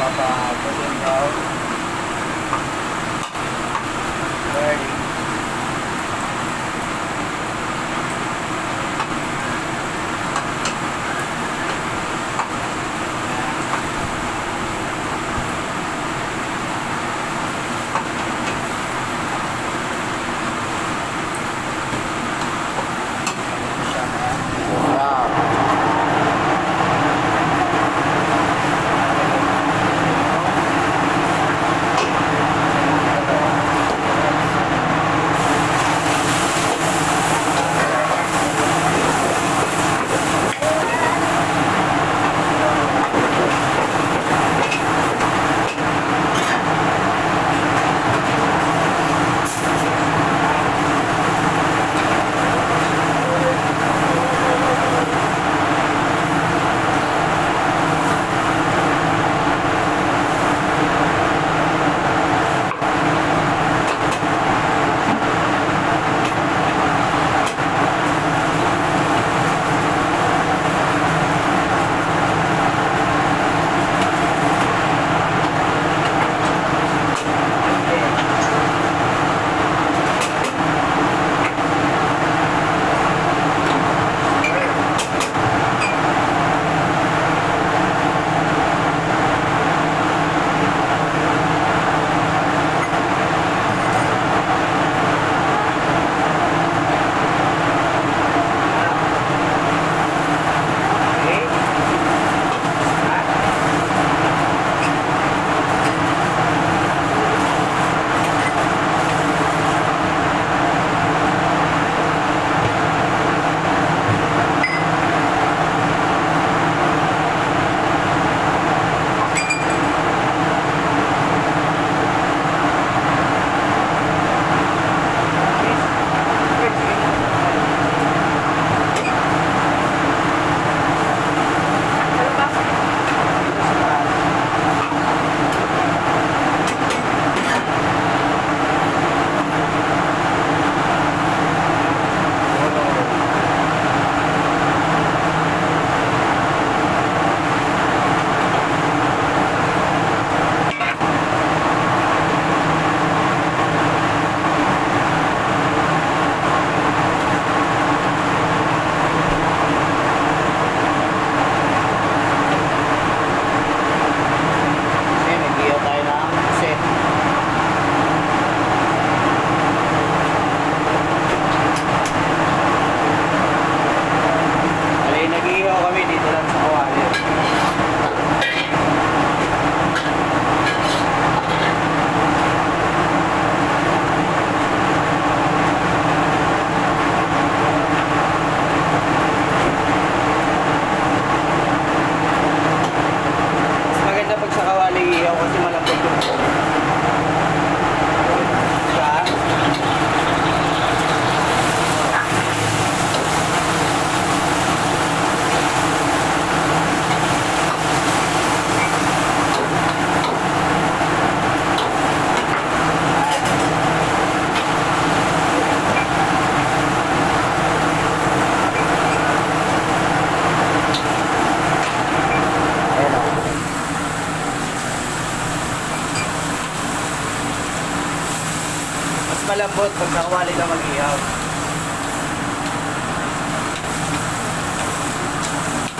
bye bye. Good night. Very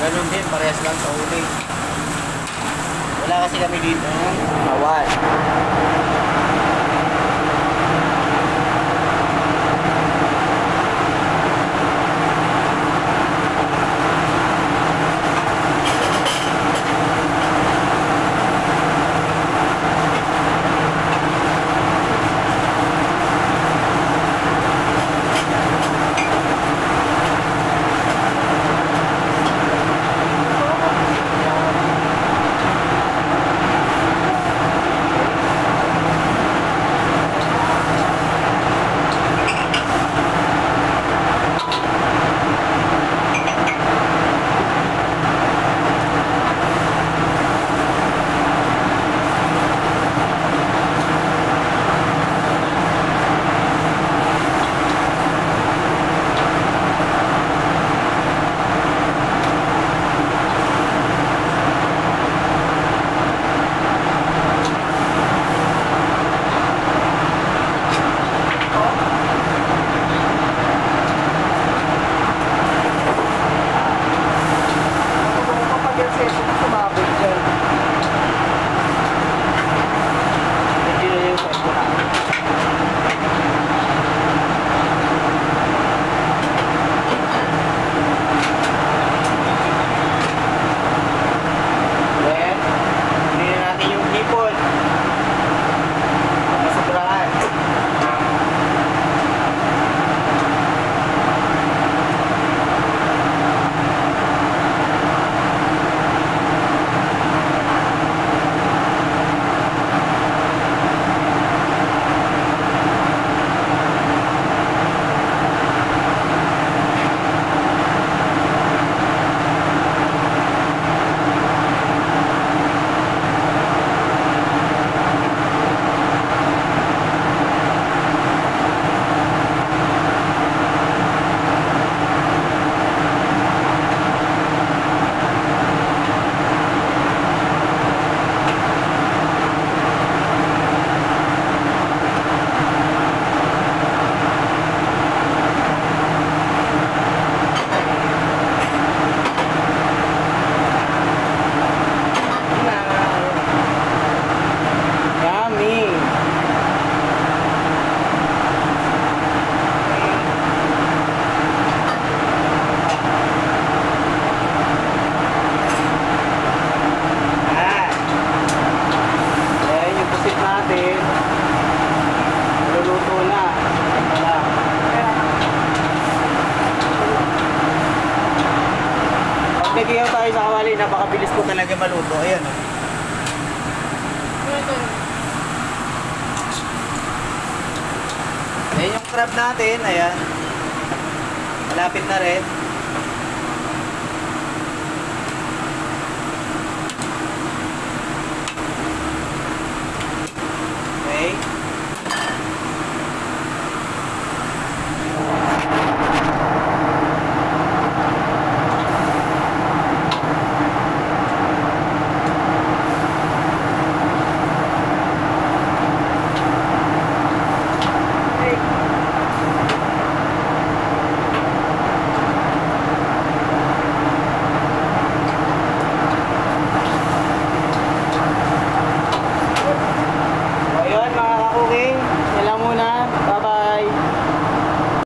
Ganun din, parehas lang sa uli. Wala kasi kami dito ng maluto. Ayan. oh. Ayan yung crab natin, ayan. Malapit na rin.